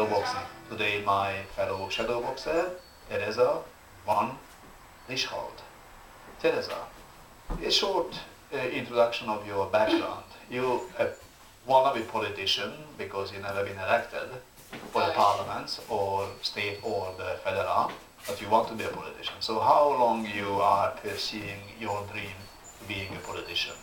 shadow boxing. Today my fellow shadow boxer, Teresa Van Lieshout. Teresa, a short uh, introduction of your background. You uh, want to be politician because you've never been elected for the parliaments or state or the federal, but you want to be a politician. So how long you are pursuing your dream being a politician?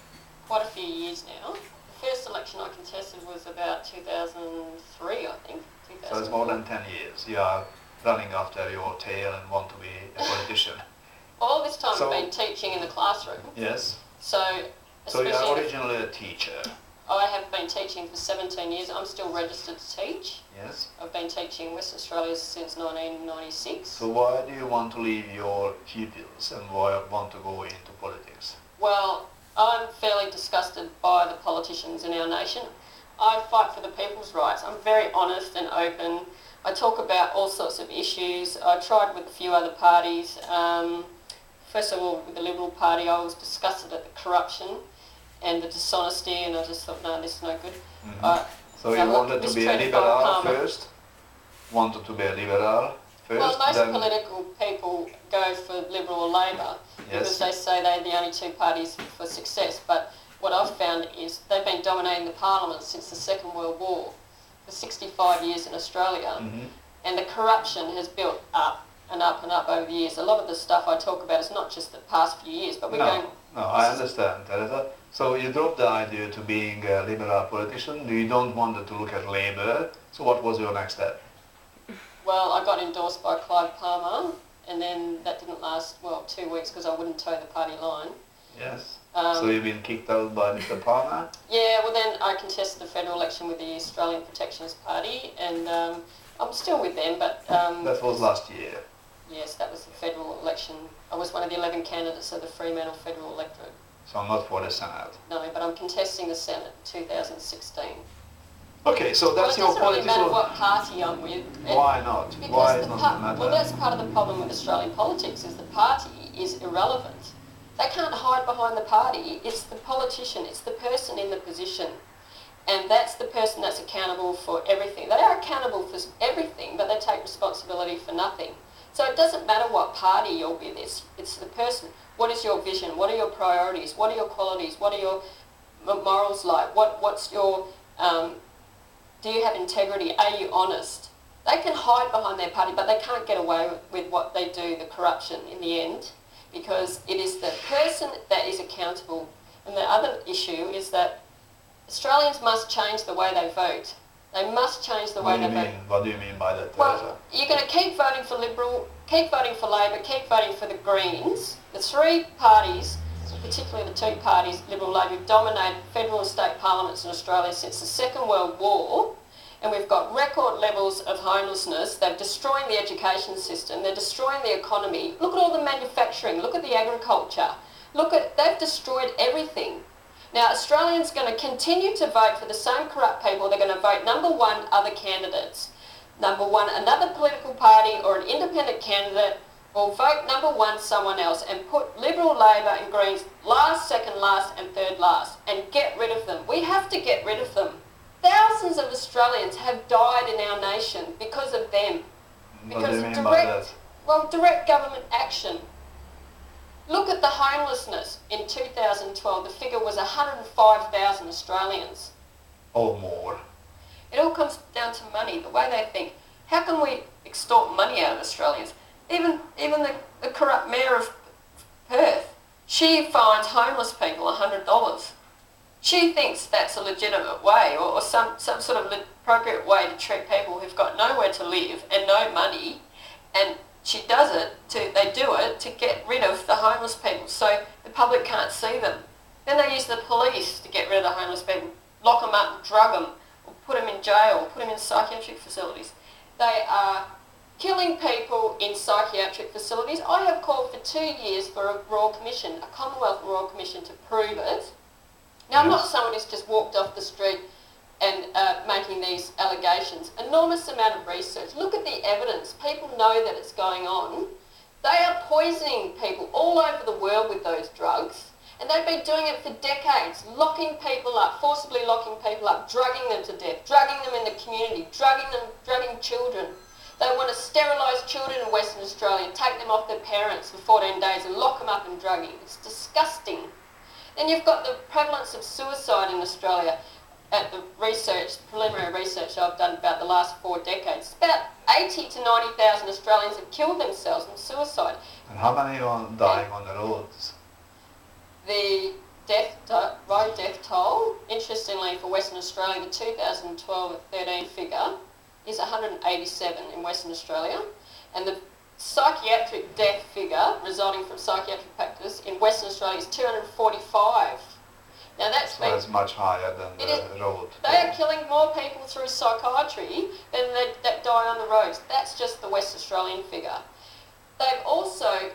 Quite a few years now. The first election I contested was about 2003, I think. So it's more than 10 years. You are running after your tail and want to be a politician. All this time So- I've been teaching in the classroom. yes. So, So you are originally a teacher. I have been teaching for 17 years. I'm still registered to teach. Yes. I've been teaching in Western Australia since 1996. So why do you want to leave your pupils and why want to go into politics? Well, I'm fairly disgusted by the politicians in our nation. I fight for the people's rights. I'm very honest and open. I talk about all sorts of issues. I tried with a few other parties. Um, first of all, with the Liberal Party, I was disgusted at the corruption and the dishonesty, and I just thought, no, this is no good. Mhm. Uh, So you wanted to be a liberal first? Wanted to be a liberal first? well, most then political people go for Liberal or Labor because they say they're the only two parties for success. But what I've found is they've been dominating the parliament since the Second World War for 65 years in Australia, Mhm. and the corruption has built up and up and up over the years. A lot of the stuff I talk about is not just the past few years, but we're No, going. no, I understand, Teresa. So you dropped the idea to being a liberal politician. You don't want to look at Labour. So what was your next step? Well, I got endorsed by Clive Palmer, and then that didn't last well two weeks because I wouldn't toe the party line. Yes. Um, so you've been kicked out by Mr. Palmer? Yeah, well then I contested the federal election with the Australian Protectionist Party, and um, I'm still with them. But um, That was last year. yes, that was the federal election. I was one of the 11 candidates of the Fremantle federal electorate. So I'm not for the Senate. No, but I'm contesting the Senate 2016. Okay, so that's well, your it doesn't really matter what party I'm with. Why not? Because Why the not par- matter? well, that's part of the problem with Australian politics is the party is irrelevant. They can't hide behind the party. It's the politician. It's the person in the position, and that's the person that's accountable for everything. They are accountable for everything, but they take responsibility for nothing. So it doesn't matter what party you're with. It's it's the person. What is your vision? What are your priorities? What are your qualities? What are your morals like? What what's your um, do you have integrity? Are you honest? They can hide behind their party, but they can't get away with, with what they do, the corruption in the end, because it is the person that is accountable. And the other issue is that Australians must change the way they vote. They must change the What way they mean? vote. What do you mean by that, Teresa? Well, you're going to keep voting for Liberal, keep voting for Labor, keep voting for the Greens. The three parties, particularly the two parties, Liberal Labor, have dominated federal and state parliaments in Australia since the Second World War. And we've got record levels of homelessness. They're destroying the education system. They're destroying the economy. Look at all the manufacturing. Look at the agriculture. Look at, they've destroyed everything. Now, Australians are going to continue to vote for the same corrupt people. They're going to vote number one, other candidates. Number one, another political party or an independent candidate will vote number one, someone else, and put Liberal, Labor and Greens last, second last and third last and get rid of them. We have to get rid of them. Thousands of Australians have died in our nation because of them. because mean direct-? Well, direct government action. Look at the homelessness in 2012. The figure was 105,000 Australians. Or more. It all comes down to money, the way they think. How can we extort money out of Australians? Even even the, the corrupt mayor of Perth, she fines homeless people $100. She thinks that's a legitimate way or, or some, some sort of appropriate way to treat people who've got nowhere to live and no money. And she does it, to, they do it to get rid of the homeless people so the public can't see them. Then they use the police to get rid of the homeless people, lock them up, drug them, or put them in jail, or put them in psychiatric facilities. They are killing people in psychiatric facilities. I have called for two years for a Royal Commission, a Commonwealth Royal Commission to prove it. Now, I'm not someone who's just walked off the street and uh, making these allegations. Enormous amount of research. Look at the evidence. People know that it's going on. They are poisoning people all over the world with those drugs. And they've been doing it for decades, locking people up, forcibly locking people up, drugging them to death, drugging them in the community, drugging them, drugging children. They want to sterilise children in Western Australia, take them off their parents for 14 days and lock them up in drugging. It's disgusting. Then you've got the prevalence of suicide in Australia at the research, preliminary research I've done about the last four decades. About 80 to 90,000 Australians have killed themselves from suicide. And how many are dying on the roads? The death to- road death toll, interestingly for Western Australia, the 2012-13 figure is 187 in Western Australia, and the psychiatric death figure resulting from psychiatric practice in Western Australia is 245. Now that's So it's much higher than It the is- road. they are killing more people through psychiatry than they, that die on the roads. That's just the West Australian figure. They've also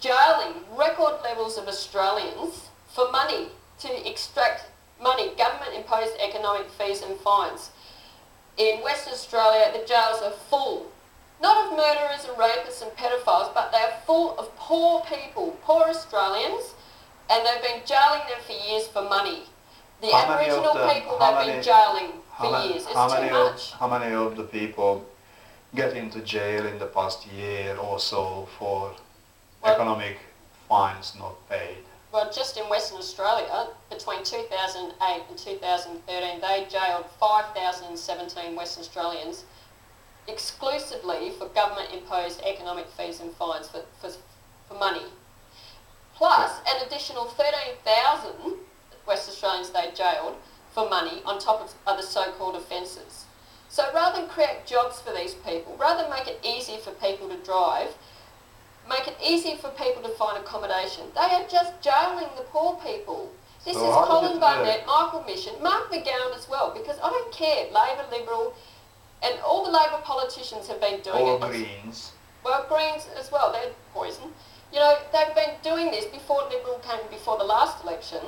jailing record levels of Australians for money to extract money, government imposed economic fees and fines. In West Australia, the jails are full, not of murderers and rapists and pedophiles, but they are full of poor people, poor Australians, and they've been jailing them for years for money. The How Aboriginal them- people they've been jailing for many, years. It's how too many much. Of, how many of the people get into jail in the past year or so for Well- economic fines not paid? Well, just in Western Australia, between 2008 and 2013, they jailed 5,017 Western Australians exclusively for government-imposed economic fees and fines for, for, for money. Plus, an additional 13,000 West Australians they jailed for money on top of other so-called offences. So rather than create jobs for these people, rather than make it easy for people to drive, make it easy for people to find accommodation. They are just jailing the poor people. This So is Colin Barnett, Michael Mischin, Mark McGowan as well, because I don't care, Labor, Liberal, and all the Labor politicians have been doing Or it. Greens? Well, Greens as well, they're poison. You know, they've been doing this before Liberal came before the last election.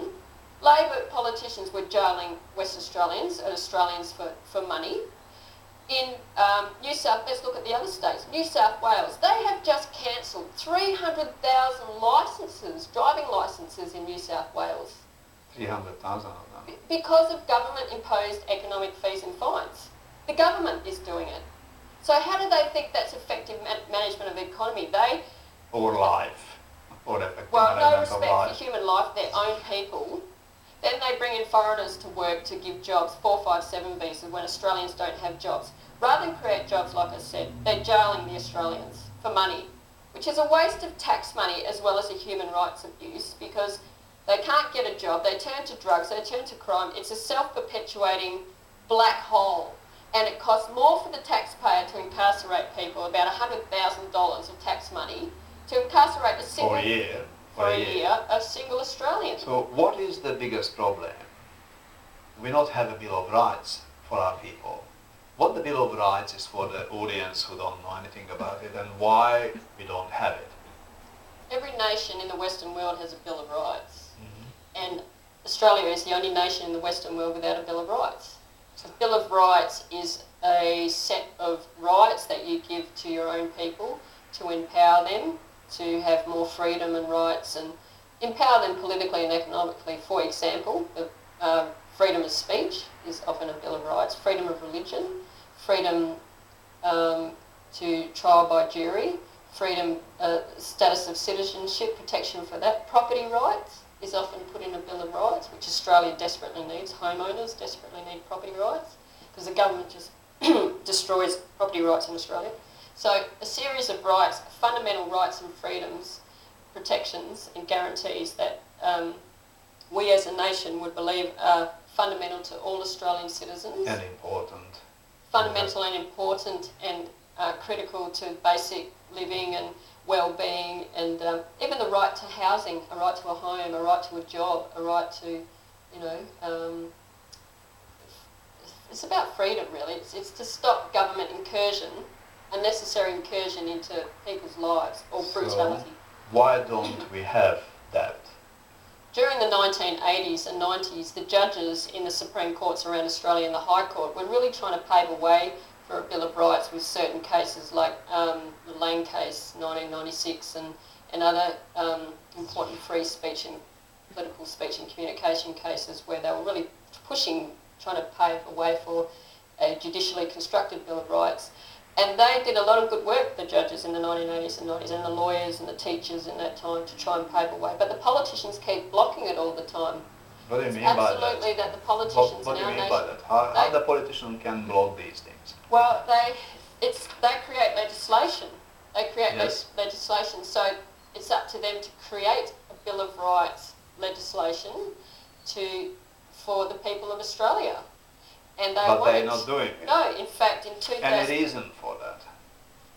Labor politicians were jailing West Australians and Australians for, for money. In um, New South, let's look at the other states. New South Wales, they have just cancelled 300,000 licences, driving licences in New South Wales 300,000 of them. because of government imposed economic fees and fines. The government is doing it. So how do they think that's effective man- management of the economy? They, Or life. Or effective well, no respect for human life, their own people. Then they bring in foreigners to work to give jobs, 457 visas, when Australians don't have jobs. Rather than create jobs, like I said, they're jailing the Australians for money, which is a waste of tax money as well as a human rights abuse because they can't get a job, they turn to drugs, they turn to crime. It's a self-perpetuating black hole. And it costs more for the taxpayer to incarcerate people, about $100,000 of tax money, to incarcerate a single, For a year. for a year, a single Australian. So what is the biggest problem? We not have a Bill of Rights for our people. What the Bill of Rights is for the audience who don't know anything about it and why we don't have it. Every nation in the Western world has a Bill of Rights, mm-hmm. and Australia is the only nation in the Western world without a Bill of Rights. So, Bill of Rights is a set of rights that you give to your own people to empower them to have more freedom and rights and empower them politically and economically. For example, the, uh, freedom of speech is often a Bill of Rights, freedom of religion, freedom um, to trial by jury, freedom, uh, status of citizenship, protection for that. Property rights is often put in a Bill of Rights, which Australia desperately needs. Homeowners desperately need property rights because the government just destroys property rights in Australia. So a series of rights, fundamental rights and freedoms, protections and guarantees that um, we as a nation would believe are fundamental to all Australian citizens And important. fundamental and important and uh, critical to basic living and well-being and um, even the right to housing, a right to a home, a right to a job, a right to, you know, um, it's about freedom really. It's, it's to stop government incursion, unnecessary incursion into people's lives or So- brutality. Why don't we have that? During the 1980s and 90s, the judges in the Supreme Courts around Australia and the High Court were really trying to pave a way for a Bill of Rights with certain cases like um, the Lang case, 1996, and, and other um, important free speech and political speech and communication cases where they were really pushing, trying to pave a way for a judicially constructed Bill of Rights. And they did a lot of good work, the judges in the 1980s and 90s, and the lawyers and the teachers in that time to try and pave a way. But the politicians keep blocking it all the time. What do you mean by that? absolutely that the What, politicians what in do you mean nation... by that? How, how the politician can block these things? Well, they it's they create legislation. They create Yes. leg- legislation, so it's up to them to create a Bill of Rights legislation to for the people of Australia, and they But they're not doing it. No, in fact, in 2000. Any reason for that,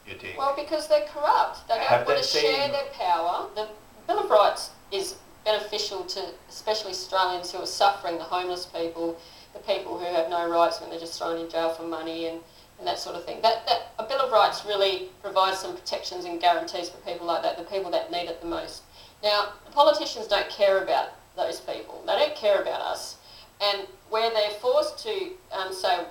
you think? Well, because they're corrupt. They don't Have want they to share their power. The Bill of Rights is beneficial to especially Australians who are suffering, the homeless people, the people who have no rights when they're just thrown in jail for money and, and that sort of thing. That, that A Bill of Rights really provides some protections and guarantees for people like that, the people that need it the most. Now, politicians don't care about those people. They don't care about us. And where they're forced to um, say,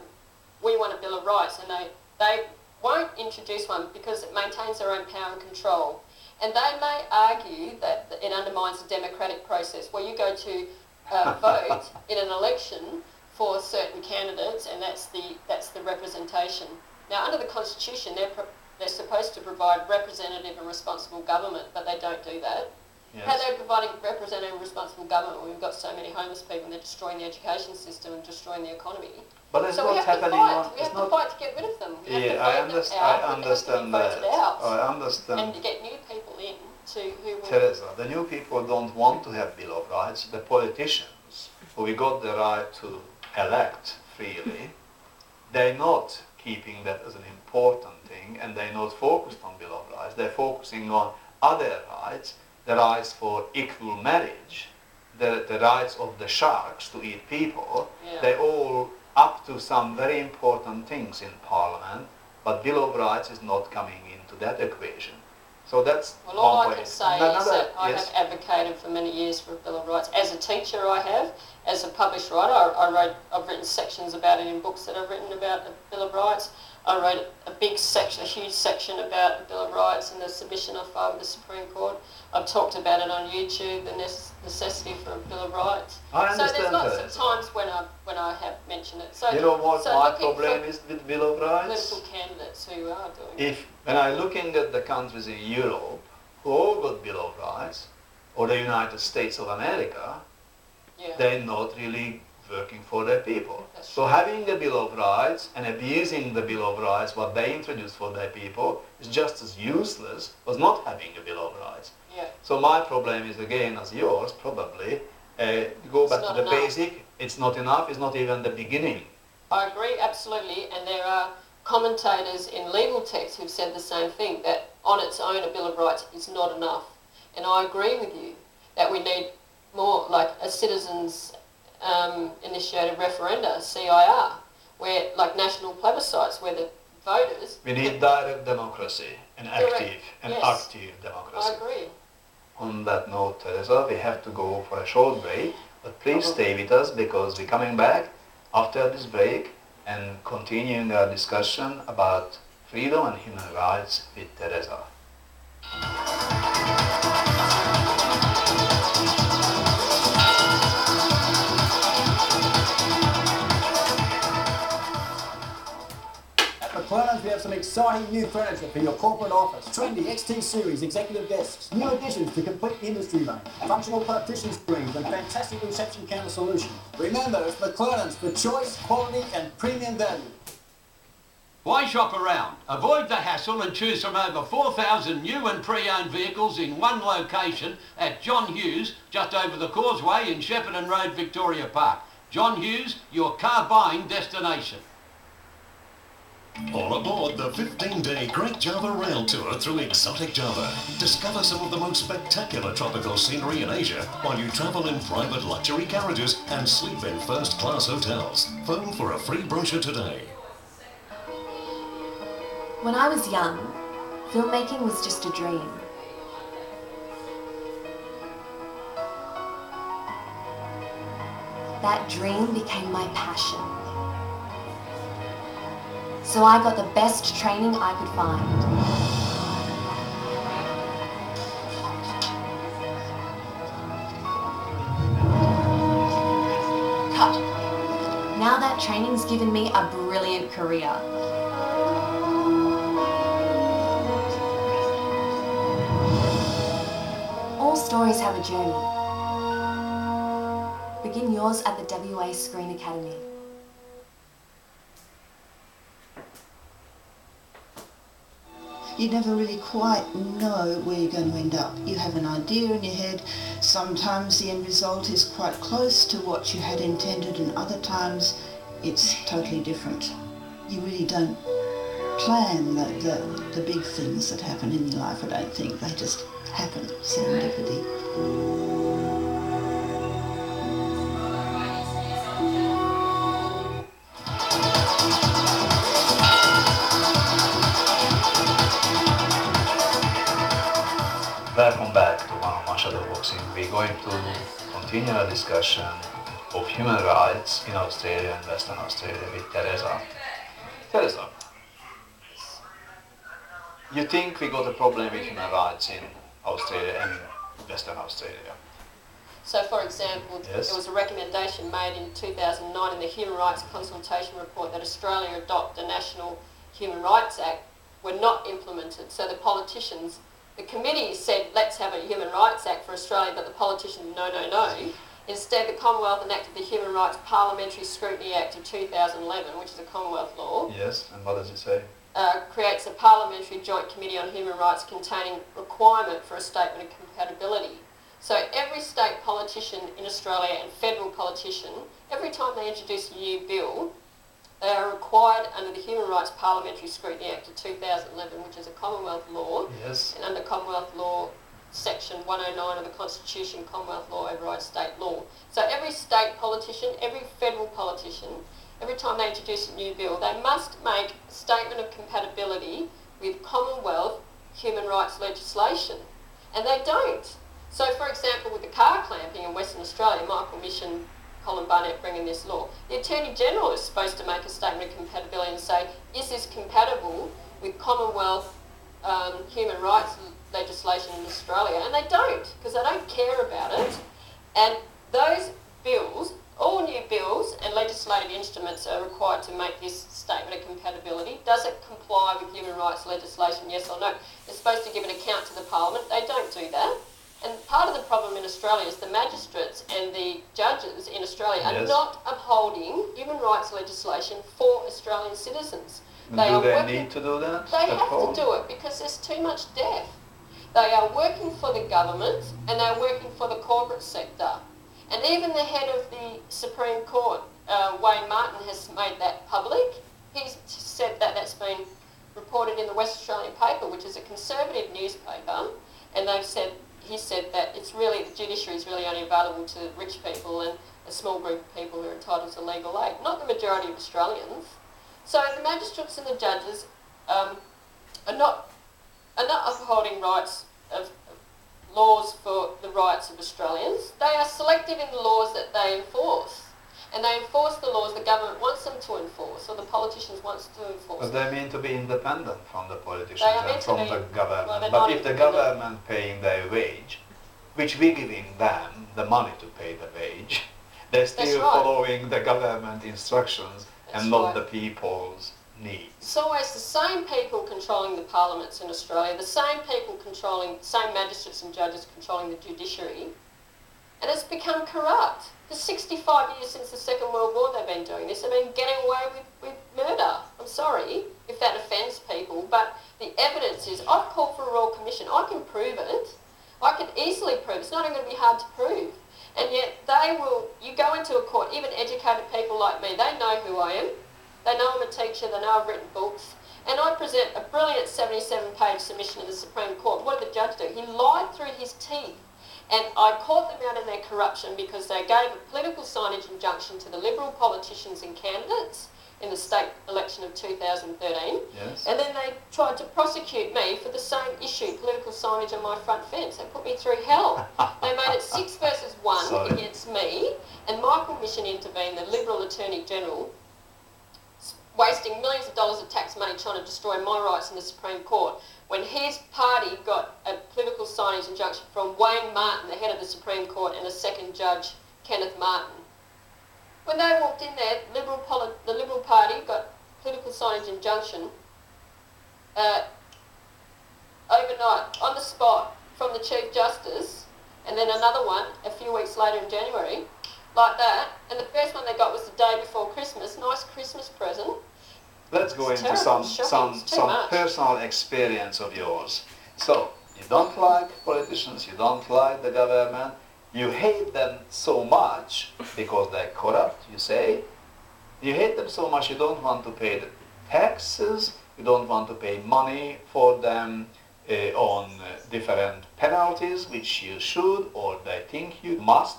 we want a Bill of Rights, and they, they won't introduce one because it maintains their own power and control. And they may argue that it undermines the democratic process where you go to uh, vote in an election for certain candidates and that's the, that's the representation. Now, under the Constitution, they're, pro- they're supposed to provide representative and responsible government, but they don't do that. How Yes. they're providing representative and responsible government when we've got so many homeless people and they're destroying the education system and destroying the economy? But that's so we what's have to fight. We It's have to fight to get rid of them. We Yeah, I, underst- out. I It has to be understand that. I and understand. to get new people in to who will... Teresa, the new people don't want to have Bill of Rights. The politicians, who we got the right to elect freely, they're not keeping that as an important thing and they're not focused on Bill of Rights. They're focusing on other rights, the rights for equal marriage, the, the rights of the sharks to eat people. Yeah. They're all up to some very important things in Parliament, but Bill of Rights is not coming into that equation. So that's Well, all I can say is that I yes. have advocated for many years for a Bill of Rights. As a teacher, I have. As a published writer, I, I wrote, I've written sections about it in books that I've written about the Bill of Rights. I wrote a big section, a huge section about the Bill of Rights and the submission filed with um, the Supreme Court. I've talked about it on YouTube, the necessity for a Bill of Rights. I understand so there's lots that. of times when I when I have mentioned it. So You know what so my problem is with Bill of Rights? Political candidates who are doing it. If when I'm looking at the countries in Europe who all got Bill of Rights, or the United States of America, Yeah. they're not really working for their people. So having a Bill of Rights and abusing the Bill of Rights, what they introduced for their people, is just as useless as not having a Bill of Rights. yeah. So my problem is again as yours, probably, uh, go It's back to the enough. basic, it's not enough, it's not even the beginning. I agree, absolutely, and there are commentators in legal texts who've said the same thing, that on its own a Bill of Rights is not enough. And I agree with you that we need more, like a citizens um, initiated referenda, CIR, where, like national plebiscites, where the voters... We need direct democracy and Correct. active and Yes. active I democracy. agree. On that note, Teresa, we have to go for a short break, but please stay with us because we're coming back after this break and continuing our discussion about freedom and human rights with Teresa. At we have some exciting new furniture for your corporate office. Trendy XT series executive desks, new additions to complete the industry range, functional partition screens, and fantastic reception counter solutions. Remember, it's McLernand's for choice, quality, and premium value. Why shop around? Avoid the hassle and choose from over 4,000 new and pre-owned vehicles in one location at John Hughes, just over the causeway in Shepperton Road, Victoria Park. John Hughes, your car buying destination. All aboard the 15-day Great Java Rail Tour through exotic Java. Discover some of the most spectacular tropical scenery in Asia while you travel in private luxury carriages and sleep in first-class hotels. Phone for a free brochure today. When I was young, filmmaking was just a dream. That dream became my passion so I got the best training I could find. Now that training's given me a brilliant career. All stories have a journey. Begin yours at the WA Screen Academy. You never really quite know where you're going to end up. You have an idea in your head. Sometimes the end result is quite close to what you had intended and other times it's totally different. You really don't plan the, the, the big things that happen in your life, I don't think. They just happen, serendipity. Continue our discussion of human rights in Australia and Western Australia with Teresa. Teresa, you think we got a problem with human rights in Australia and Western Australia? So, for example, Yes. there was a recommendation made in 2009 in the Human Rights Consultation Report that Australia adopt a National Human Rights Act were not implemented. So the politicians, the committee said, let's have a Human Rights Act for Australia, but the politicians, no, no, no. Instead, the Commonwealth enacted the Human Rights Parliamentary Scrutiny Act of 2011, which is a Commonwealth law, Yes, and what does it say? uh, creates a parliamentary joint committee on human rights containing requirement for a statement of compatibility. So every state politician in Australia and federal politician, every time they introduce a new bill, they are required under the Human Rights Parliamentary Scrutiny Act of 2011, which is a Commonwealth law, Yes. and under Commonwealth law, section 109 of the Constitution, Commonwealth law overrides state law. So every state politician, every federal politician, every time they introduce a new bill, they must make a statement of compatibility with Commonwealth human rights legislation. And they don't. So, for example, with the car clamping in Western Australia, Michael Mischin, Colin Barnett bringing this law, the Attorney General is supposed to make a statement of compatibility and say, is this compatible with Commonwealth um, human rights legislation in Australia? And they don't, because they don't care about it. And those bills, all new bills and legislative instruments are required to make this statement of compatibility. Does it comply with human rights legislation, yes or no? They're supposed to give an account to the Parliament. They don't do that. And part of the problem in Australia is the magistrates and the judges in Australia are not upholding human rights legislation for Australian citizens. do are they working- need to do that? they at have to do it because there's too much death. They are working for the government and they're working for the corporate sector. And even the head of the Supreme Court, uh, Wayne Martin, has made that public. He's said that that's been reported in the West Australian paper, which is a conservative newspaper, and they've said he said that it's really the judiciary is really only available to rich people and a small group of people who are entitled to legal aid, not the majority of Australians. So the magistrates and the judges um, are not are not upholding rights of laws for the rights of Australians. They are selective in the laws that they enforce. And they enforce the laws the government wants them to enforce, or the politicians wants to enforce. But they mean to be independent from the politicians and from the government. well, but if the government paying their wage, which we're giving them the money to pay the wage, they're still right. following the government instructions That's and not right. the people's needs. It's always the same people controlling the parliaments in Australia, the same people controlling, same magistrates and judges controlling the judiciary, and it's become corrupt. For 65 years since the Second World War they've been doing this. They've been getting away with, with murder. I'm sorry if that offends people, but the evidence is I've called for a Royal Commission. I can prove it. I can easily prove it. It's not even going to be hard to prove. And yet they will, you go into a court, even educated people like me, they know who I am. They know I'm a teacher, they know I've written books. And I present a brilliant 77 page submission to the Supreme Court. What did the judge do? He lied through his teeth. And I caught them out in their corruption because they gave a political signage injunction to the Liberal politicians and candidates in the state election of 2013. Yes. And then they tried to prosecute me for the same issue, political signage on my front fence. They put me through hell. they made it six versus one against me, and Michael Mischin intervened, the Liberal Attorney General, wasting millions of dollars of tax money trying to destroy my rights in the Supreme Court. When his party got a political signage injunction from Wayne Martin, the head of the Supreme Court, and a second judge, Kenneth Martin. when they walked in there, Liberal poli- the Liberal Party got political signage injunction uh, overnight, on the spot, from the Chief Justice, and then another one a few weeks later in January, like that. And the first one they got was the day before Christmas. Nice Christmas present. Let's go It's into terrible, some some some much. personal experience of yours. So you don't like politicians, you don't like the government, you hate them so much because they're corrupt. You say you hate them so much you don't want to pay the taxes, you don't want to pay money for them uh, on uh, different penalties which you should or they think you must.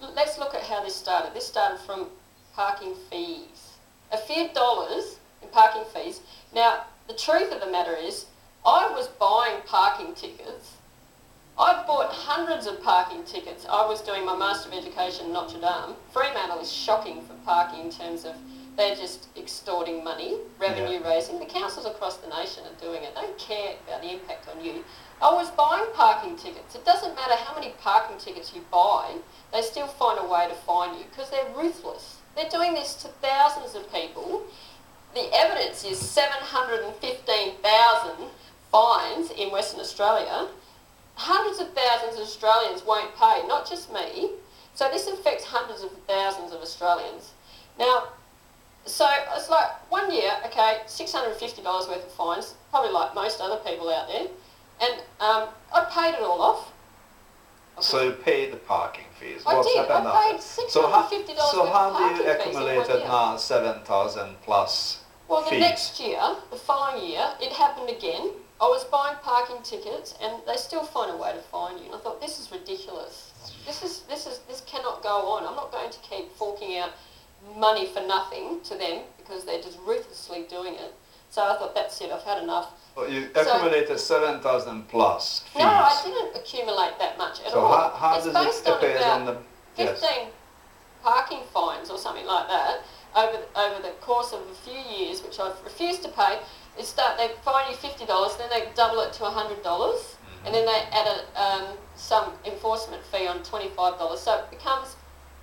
Let's look at how this started. This started from parking fees. A few dollars in parking fees. Now, the truth of the matter is, I was buying parking tickets. I bought hundreds of parking tickets. I was doing my Master of Education in Notre Dame. Fremantle is shocking for parking in terms of they're just extorting money, revenue raising. The councils across the nation are doing it. They don't care about the impact on you. I was buying parking tickets. It doesn't matter how many parking tickets you buy, they still find a way to fine you because they're ruthless. They're doing this to thousands of people. The evidence is 715,000 fines in Western Australia. Hundreds of thousands of Australians won't pay, not just me. So this affects hundreds of thousands of Australians. Now, so it's like one year, okay, $650 worth of fines, probably like most other people out there. And um, I paid it all off. So you pay the parking fees. I What's did. happened I paid So how, $650 so worth how do you accumulated now 7,000 plus Well, the fees? next year, the following year, it happened again. I was buying parking tickets, and they still find a way to find you. And I thought, this is ridiculous. This is this is this cannot go on. I'm not going to keep forking out money for nothing to them because they're just ruthlessly doing it. So I thought, that's it. I've had enough. Oh, you So- accumulated 7,000 plus fees. No, I didn't accumulate that much at So all. how, how it's does based it on appear about on the... Yes. 15 parking fines or something like that over over the course of a few years, which I've refused to pay. They start they fine you fifty dollars, then they double it to hundred dollars, and then they add a, um, some enforcement fee on twenty five dollars. So it becomes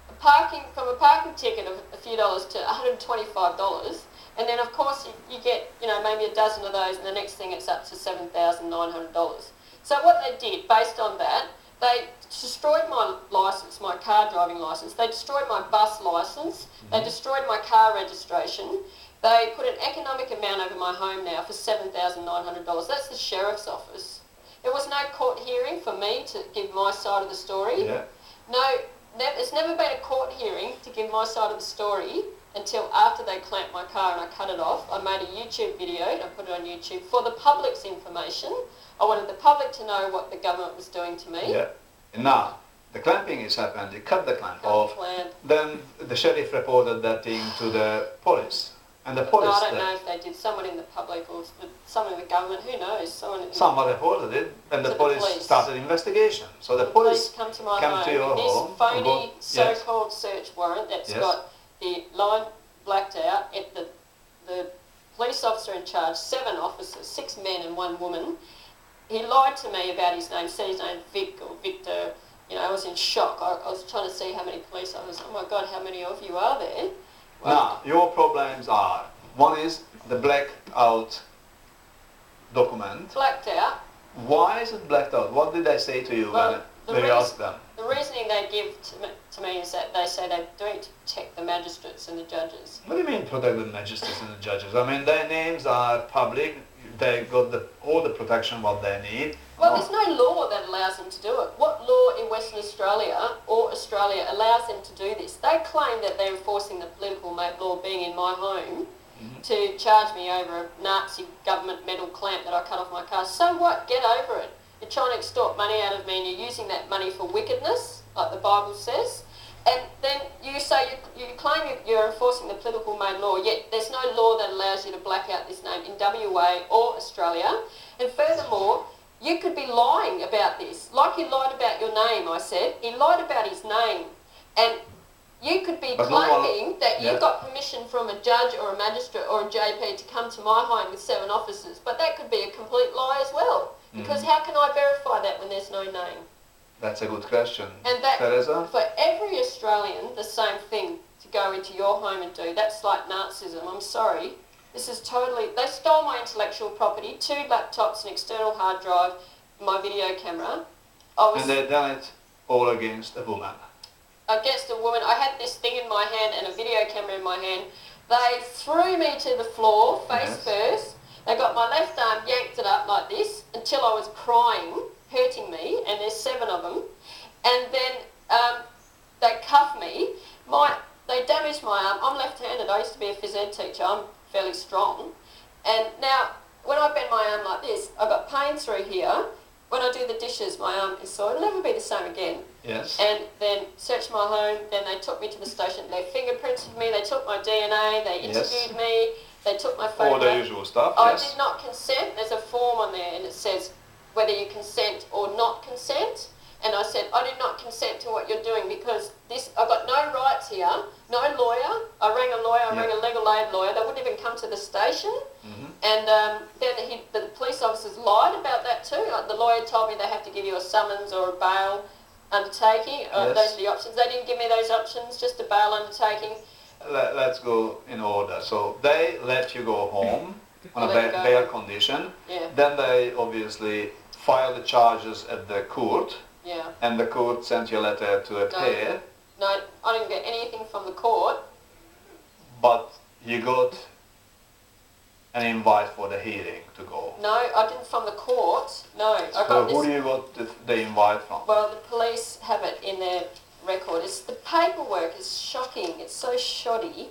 a parking from a parking ticket of a few dollars to one hundred twenty five dollars. And then, of course, you, you get, you know, maybe a dozen of those, and the next thing it's up to $7,900. So what they did, based on that, they destroyed my license, my car driving license. They destroyed my bus license. They mm-hmm. destroyed my car registration. They put an economic amount over my home now for $7,900. That's the sheriff's office. There was no court hearing for me to give my side of the story. Yeah. No, there's never been a court hearing to give my side of the story until after they clamped my car and I cut it off. I made a YouTube video and I put it on YouTube for the public's information. I wanted the public to know what the government was doing to me. Yeah. Now, the clamping has happened, you cut the clamp Cut off, the clamp. then the sheriff reported that thing to the police. And the No, police, I don't know if they did. Someone in the public or someone in the government, who knows? Someone in someone reported it, and the To the police, police. started investigation. So the, the police, police come to my come home to your this home phony so-called search warrant that's Yes. got the line blacked out. It, the, the police officer in charge, seven officers, six men and one woman, he lied to me about his name, said his name Vic or Victor. You know, I was in shock. I, I was trying to see how many police officers. Oh my God, how many of you are there? Now, your problems are, one is the blacked out document. Blacked out. Why is it blacked out? What did they say to you Well, the when reason- asked them? The reasoning they give to me, to me is that they say they're doing it to protect the magistrates and the judges. What do you mean protect the magistrates and the judges? I mean, their names are public. They got the, all the protection what they need. Well, there's no law that allows them to do it. What law in Western Australia or Australia allows them to do this? They claim that they're enforcing the political law being in my home mm-hmm. to charge me over a Nazi government metal clamp that I cut off my car. So what? Get over it. You're trying to extort money out of me and you're using that money for wickedness, like the Bible says. And then you say you, you claim you- you're enforcing the political made law, yet there's no law that allows you to black out this name in WA or Australia. And furthermore, you could be lying about this. Like he lied about your name, I said. He lied about his name. And you could be But claiming that you yeah. got permission from a judge or a magistrate or a JP to come to my home with seven officers. But that could be a complete lie as well. Because Mm. how can I verify that when there's no name? That's a good question. And that Teresa? for every Australian, the same thing to go into your home and do. That's like Nazism. I'm sorry. This is totally. They stole my intellectual property, two laptops, an external hard drive, my video camera. I was And they've done it all against a woman. against a woman. I had this thing in my hand and a video camera in my hand. They threw me to the floor, face Yes. first. They got my left arm, yanked it up like this until I was crying, hurting me, and there's seven of them. And then um, they cuffed me. My, they damaged my arm. I'm left-handed. I used to be a phys ed teacher. I'm fairly strong. And now, when I bend my arm like this, I've got pain through here. When I do the dishes, my arm is sore. It'll never be the same again Yes. and then searched my home. Then they took me to the station. They fingerprinted me. They took my DNA. They Yes. interviewed me. They took my All photograph. the usual stuff, I yes. did not consent. There's a form on there, and it says whether you consent or not consent. And I said I did not consent to what you're doing because this I've got no rights here, no lawyer. I rang a lawyer. I Yeah. rang a legal aid lawyer. They wouldn't even come to the station. Mhm. And um, then he, the police officers lied about that too. Like, the lawyer told me they have to give you a summons or a bail undertaking. Uh, Yes. Those are the options. They didn't give me those options, just a bail undertaking. Let, let's go in order. So they let you go home on a let you ba- go. bail condition. Yeah, Then they obviously filed the charges at the court, yeah. and the court sent you a letter to appear. No, I didn't get anything from the court. But you got an invite for the hearing to go. No, I didn't from the court. No, I So got who this. do you got the, the invite from? Well, the police have it in their record. It's the paperwork is shocking. It's so shoddy,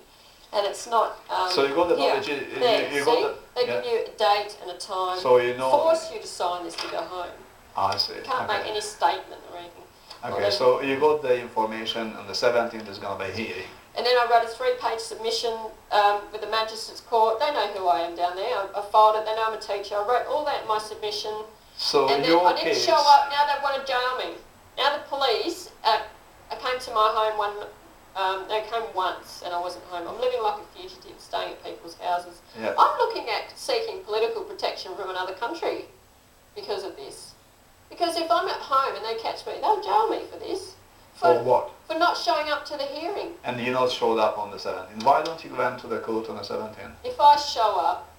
and it's not. Um, So you've got the knowledge, you- you- there, you see? got the- they yeah. give you a date and a time. So you know. force you to sign this to go home. I see. You can't okay. make any statement or anything. Okay, so you got the information and the 17th is going to be here. And then I wrote a three-page submission um, with the magistrates court. They know who I am down there. I, I filed it. They know I'm a teacher. I wrote all that in my submission. So and then I didn't case, show up. Now they want to jail me. Now the police uh, I came to my home one. Um, they came once, and I wasn't home. I'm living like a fugitive, staying at people's houses. Yeah. I'm looking at seeking political protection from another country because of this. Because if I'm at home and they catch me, they'll jail me for this. For what? For not showing up to the hearing. And you not showed up on the 17th. Why don't you went to the court on the 17th? If I show up,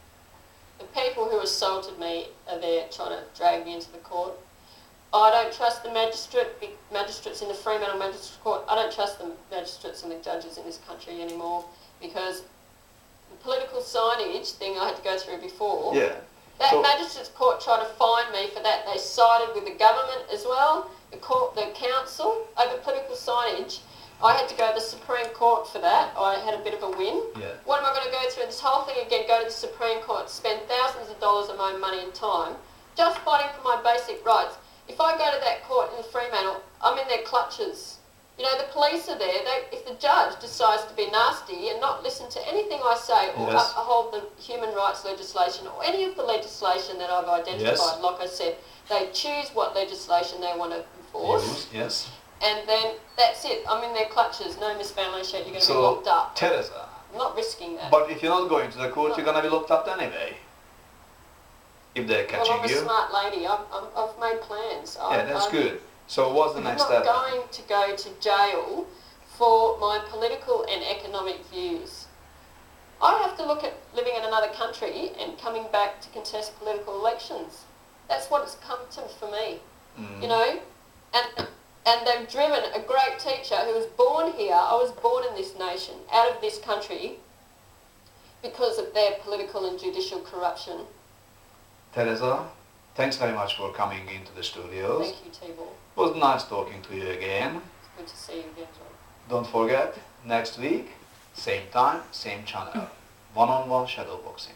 the people who assaulted me are there trying to drag me into the court. I don't trust the magistrate, magistrates in the Fremantle Magistrate Court. I don't trust the magistrates and the judges in this country anymore because the political signage thing I had to go through before. Yeah. That So- magistrates court tried to fine me for that. They sided with the government as well, the court, the council over political signage. I had to go to the Supreme Court for that. I had a bit of a win. Yeah. What am I going to go through this whole thing again? Go to the Supreme Court, spend thousands of dollars of my own money and time, just fighting for my basic rights. If I go to that court in Fremantle, I'm in their clutches. You know, the police are there. They, if the judge decides to be nasty and not listen to anything I say or Yes. uphold the human rights legislation or any of the legislation that I've identified, Yes. like I said, they choose what legislation they want to enforce, Use, Yes. and then that's it. I'm in their clutches. No, Miss Van Lieshout, you're going to be So, locked up. Teresa, I'm not risking that. but if you're not going to the court, you're going to be locked up anyway. If they're well, catching I'm a smart lady. I've, I've, I've made plans. I, Yeah, that's I'm, good. So what's the I'm not going to go to jail for my political and economic views. I have to look at living in another country and coming back to contest political elections. That's what it's come to for me, Mm. you know. And and they've driven a great teacher who was born here. I was born in this nation, out of this country, because of their political and judicial corruption. Teresa, thanks very much for coming into the studios. Thank you, Table. It was nice talking to you again. It's good to see you again, John. Don't forget, next week, same time, same channel. One-on-one shadow boxing.